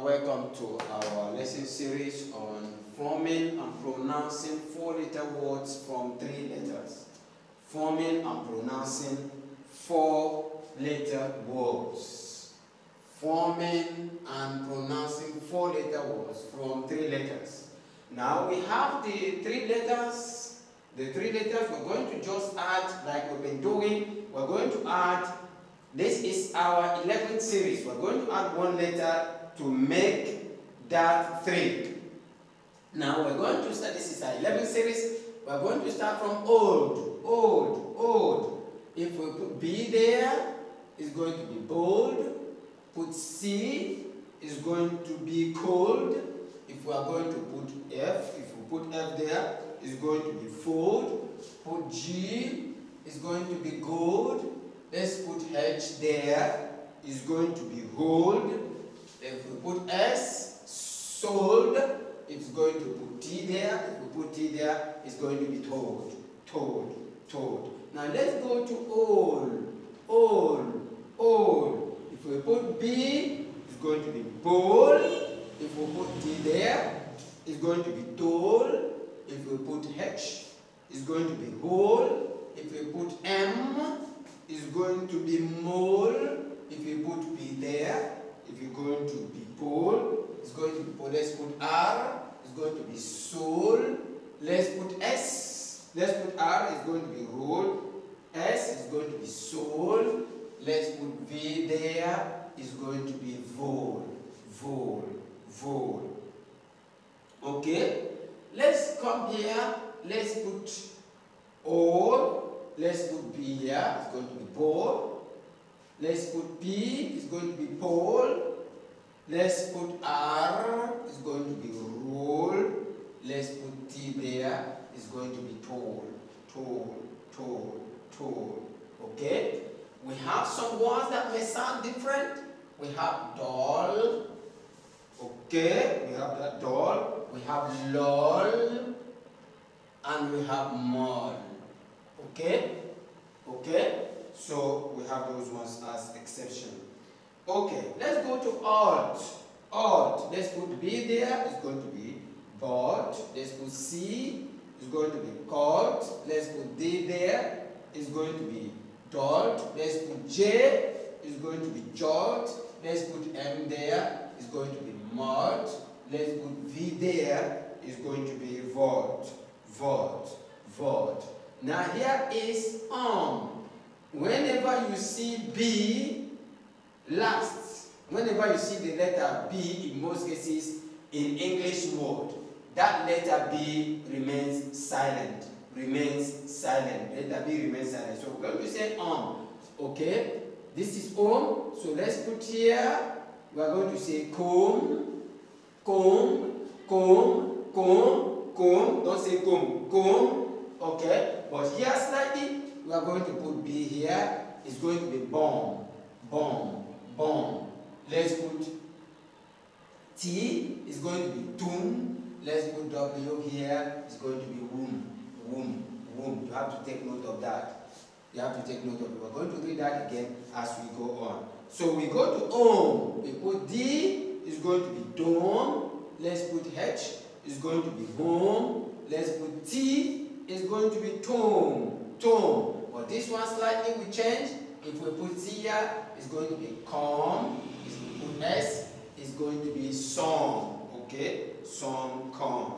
Welcome to our lesson series on forming and pronouncing four-letter words from three letters. Forming and pronouncing four-letter words. Forming and pronouncing four-letter words from three letters. Now we have the three letters. The three letters we're going to just add like we've been doing. We're going to add, this is our 11th series. We're going to add one letter to make that three. Now we're going to start, this is our 11th series, we're going to start from old, old, old. If we put B there, it's going to be bold. Put C, is going to be cold. If we are going to put F, if we put F there, it's going to be fold. Put G, is going to be gold. Let's put H there, is going to be hold. If we put S, sold, it's going to put T there. If we put T there, it's going to be told, told, told. Now let's go to old, old, old. If we put B, it's going to be bowl. If we put T there, it's going to be told. If we put H, it's going to be whole. If we put M, it's going to be mole. If we put P there, if you're going to be pole, it's going to be pole. Let's put R, it's going to be soul. Let's put S, let's put R, it's going to be roll. S is going to be soul. Let's put V there, it's going to be vol, vol, vol. Okay? Let's come here, let's put O, let's put B here, it's going to be ball. Let's put P, is going to be pole. Let's put R, is going to be roll. Let's put T there is going to be tall, tall, tall, tall. Okay? We have some words that may sound different. We have doll. Okay, we have that doll. We have lol. And we have mall. Okay? Okay? So we have those ones as exception. Okay, let's go to alt. Alt. Let's put B there. It's going to be bought. Let's put C. It's going to be caught. Let's put D there. It's going to be dot. Let's put J. It's going to be jot. Let's put M there. It's going to be mud. Let's put V there. It's going to be vod. Vod. Vod. Now here is um. Whenever you see B last, whenever you see the letter B in most cases in English word, that letter B remains silent. Remains silent. Letter B remains silent. So going to say on, Okay? This is on. So let's put here, we are going to say comb, comb, comb, comb, comb. Don't say comb, comb. Okay? But here slightly, we are going to put B here. It's going to be bomb, bomb, bomb. Let's put T. It's going to be tomb. Let's put W here. It's going to be womb, womb, womb. You have to take note of that. You have to take note of it. We're going to read that again as we go on. So we go to om. We put D. It's going to be dome. Let's put H. It's going to be home. Let's put T. It's going to be tone, tone. But this one slightly we change. If we put here, it's going to be calm. If we put S, it's going to be song. Okay? Song, calm.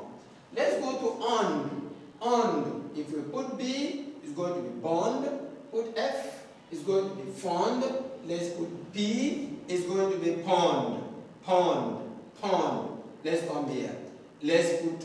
Let's go to on. On. If we put B, it's going to be bond. Put F, it's going to be fond. Let's put P, it's going to be pond. Pond. Pond. Let's come here. Let's put,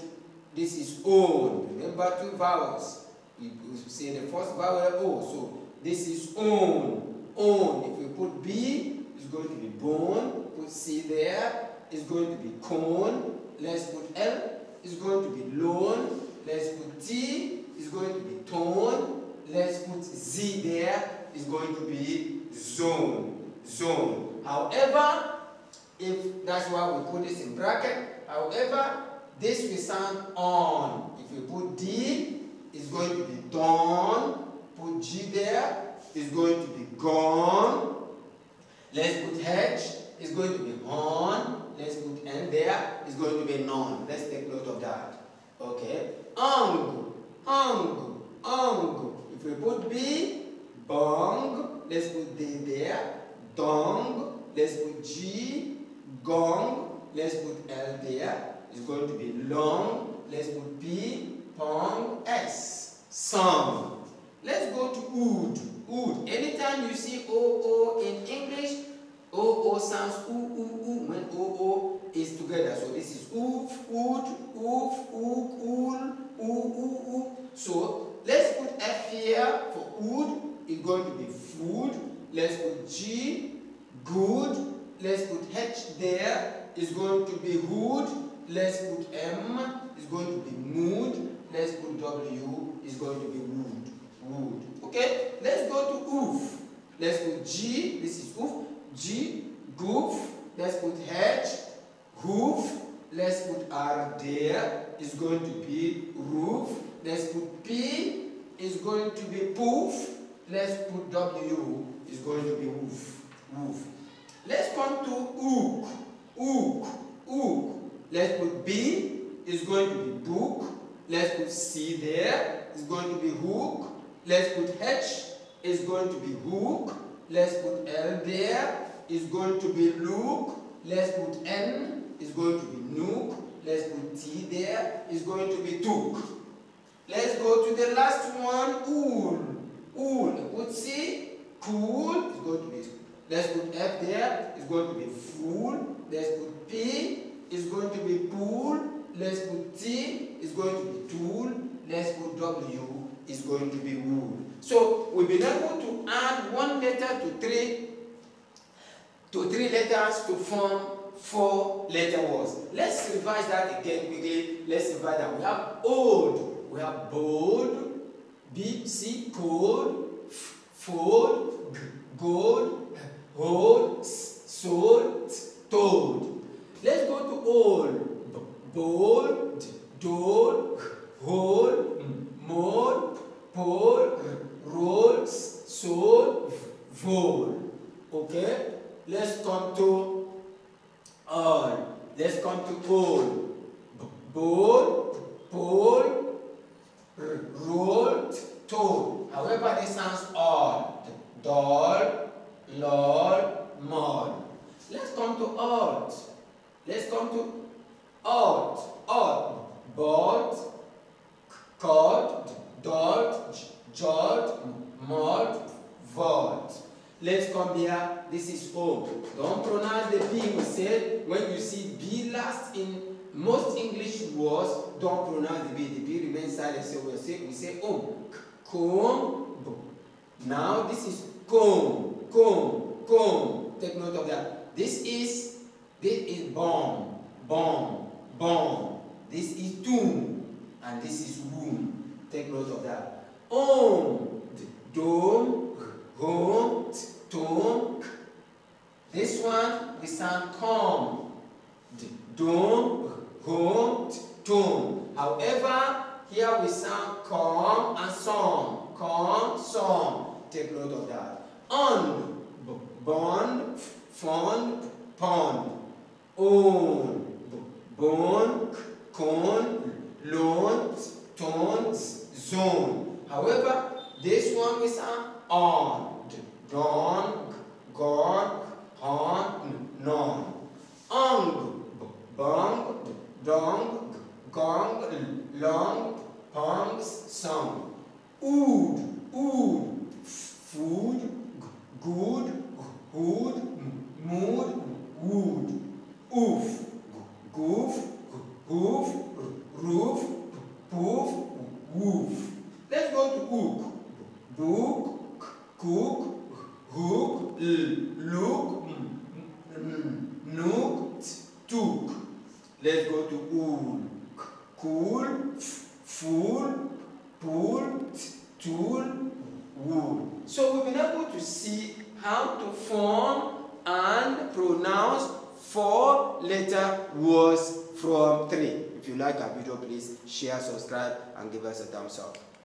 this is own. Remember two vowels. We say the first vowel O. So this is own. Own. If we put B, it's going to be bone. Put C there, it's going to be cone. Let's put L, it's going to be loan. Let's put T, it's going to be tone. Let's put Z there, it's going to be zone. Zone. However, if that's why we put this in bracket, however, this will sound on. If you put D, it's going to be done. Put G there, it's going to be gone. Let's put H, it's going to be on. Let's put is going to be non. Let's take note of that. Okay. Ung, ung, ung. If we put B, bong, let's put D there. Dong, let's put G, gong, let's put L there. It's going to be long. Let's put P, pong, S. Song. Let's go to ood. Ood. Anytime you see O-O in English, O-O sounds oo, oo, oo when O-O is together. So this is oof, ood, oof, oo, oo, oo. So let's put F here for ood. It's going to be food. Let's put G, good. Let's put H there. It's going to be hood. Let's put M. It's going to be mood. Let's put W. is going to be wood. Wood. Okay? Let's go to oof. Let's put G. This is oof. G. Goof. Let's put H. Hoof. Let's put R there. Is going to be roof. Let's put P. Is going to be poof. Let's put W. Is going to be woof. Woof. Let's come to ook. Ook. Ook. Let's put B. Is going to be book. Let's put C there. It's going to be hook. Let's put H. It's going to be hook. Let's put L there. It's going to be look. Let's put N. It's going to be nook. Let's put T there. It's going to be took. Let's go to the last one. Ool. Ool. Put C. Cool. It's going to be. Let's put F there. It's going to be fool. Let's put P. It's going to be pool. Let's put T. It's going to be tool. Let's put W. It's going to be wool. So we've been able to add one letter to three to three letters to form four letter words. Let's revise that again quickly. Let's revise that. We have old, we have bold, B, C, cold, fold, gold, hold, sold, told. Let's go to old, bold, dole, hold, mold, pole, rolls, sold, fold. Okay? Let's come to all. Let's come to all. Bold, pole, rolled, told. However, this sounds odd. Doll, lol, mod. Let's come to odd. Let's come to odd. Odd. Board, cord, dot, jot, mod, vod. Let's come here. This is O. Don't pronounce the B. We said when you see B last in most English words, don't pronounce the B. The B remains silent. So we say we say om. Comb. Now this is comb. Comb. Comb. Take note of that. This is this is bomb. Bomb. Bomb. This is tomb. And this is womb. Take note of that. Om. Home. Tomb. This one we sound. Home. Tomb. However, here we sound calm and song. Calm, song. Take note of that. On. Bond. Fond. Pond. Own. Bone. Cone. Loan. Tones. Zone. However, this one is sound on. Dawn. God. Horn. Non. Ung. Bong. Dong. Gong. Long. Pongs. Song. Ood. Ood. Food. Good. Hood. Mood. Wood. Oof. Goof. Hoof. Roof. Poof. Woof. Let's go to hook. Book. Cook. Hook. Look. Nook. Took. Let's go to ool. Cool. Fool. Pool. Tool. Wool. So we've been able to see how to form and pronounce four letter words from three. If you like our video, please share, subscribe, and give us a thumbs up.